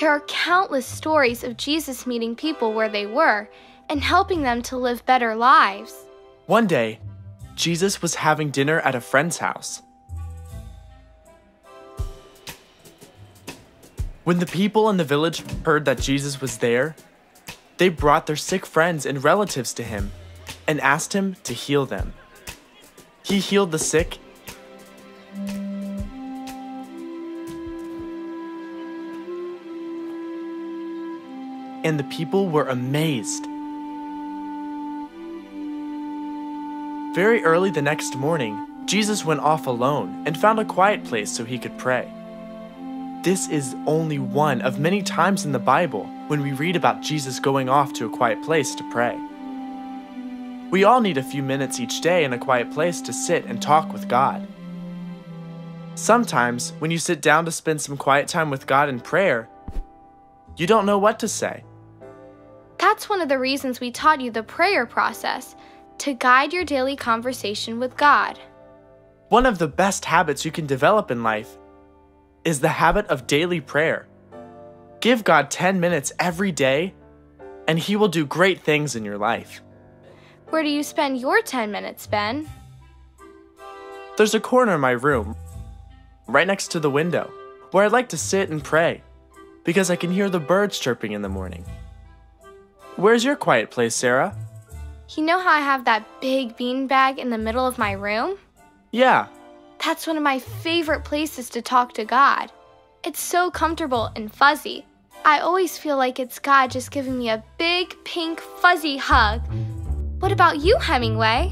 There are countless stories of Jesus meeting people where they were and helping them to live better lives. One day, Jesus was having dinner at a friend's house. When the people in the village heard that Jesus was there, they brought their sick friends and relatives to him and asked him to heal them. He healed the sick and the people were amazed. Very early the next morning, Jesus went off alone and found a quiet place so he could pray. This is only one of many times in the Bible when we read about Jesus going off to a quiet place to pray. We all need a few minutes each day in a quiet place to sit and talk with God. Sometimes, when you sit down to spend some quiet time with God in prayer, you don't know what to say. That's one of the reasons we taught you the prayer process to guide your daily conversation with God. One of the best habits you can develop in life is the habit of daily prayer. Give God 10 minutes every day, and He will do great things in your life. Where do you spend your 10 minutes, Ben? There's a corner in my room, right next to the window, where I like to sit and pray because I can hear the birds chirping in the morning. Where's your quiet place, Sarah? You know how I have that big bean bag in the middle of my room? Yeah. That's one of my favorite places to talk to God. It's so comfortable and fuzzy. I always feel like it's God just giving me a big, pink, fuzzy hug. What about you, Hemingway?